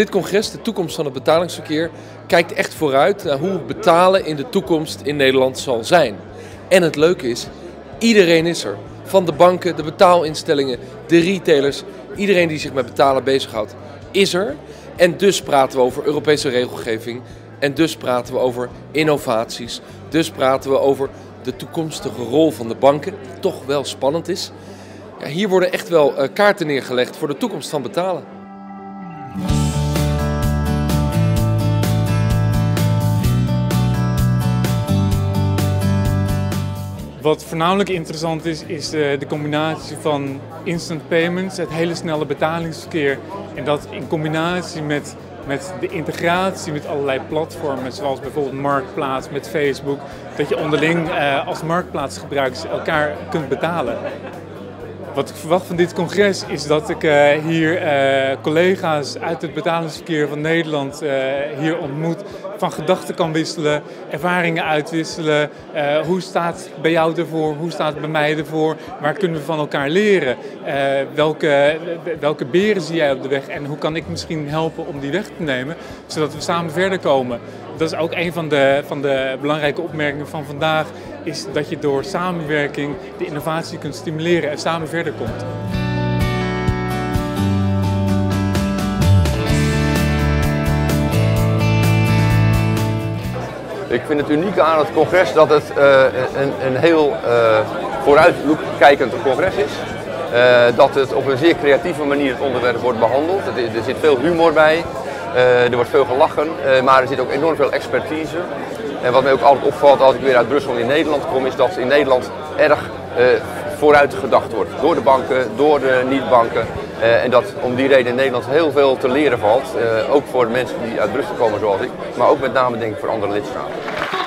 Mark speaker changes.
Speaker 1: Dit congres, de toekomst van het betalingsverkeer, kijkt echt vooruit naar hoe betalen in de toekomst in Nederland zal zijn. En het leuke is, iedereen is er. Van de banken, de betaalinstellingen, de retailers, iedereen die zich met betalen bezighoudt, is er. En dus praten we over Europese regelgeving. En dus praten we over innovaties. Dus praten we over de toekomstige rol van de banken, toch wel spannend is. Ja, hier worden echt wel eh, kaarten neergelegd voor de toekomst van betalen.
Speaker 2: Wat voornamelijk interessant is, is de, de, combinatie van instant payments, het hele snelle betalingsverkeer. En dat in combinatie met, met de integratie met allerlei platformen, zoals bijvoorbeeld Marktplaats met Facebook, dat je onderling eh, als marktplaatsgebruikers elkaar kunt betalen. Wat ik verwacht van dit congres is dat ik uh, hier uh, collega's uit het betalingsverkeer van Nederland uh, hier ontmoet, van gedachten kan wisselen, ervaringen uitwisselen. hoe staat bij jou ervoor? Hoe staat bij mij ervoor? Waar kunnen we van elkaar leren? welke, welke beren zie jij op de weg en hoe kan ik misschien helpen om die weg te nemen, zodat we samen verder komen? Dat is ook een van de, van de belangrijke opmerkingen van vandaag is dat je door samenwerking de innovatie kunt stimuleren en samen verder komt.
Speaker 3: Ik vind het unieke aan het congres dat het uh, een, een, heel uh, vooruitkijkend congres is. Uh, dat het op een zeer creatieve manier het onderwerp wordt behandeld. Er zit veel humor bij, er wordt veel gelachen, maar er zit ook enorm veel expertise. En wat mij ook altijd opvalt als ik weer uit Brussel in Nederland kom, is dat in Nederland erg uh, vooruit gedacht wordt. Door de banken, door de niet-banken. En dat om die reden in Nederland heel veel te leren valt. Ook voor mensen die uit Brussel komen zoals ik, maar ook met name denk ik voor andere lidstaten.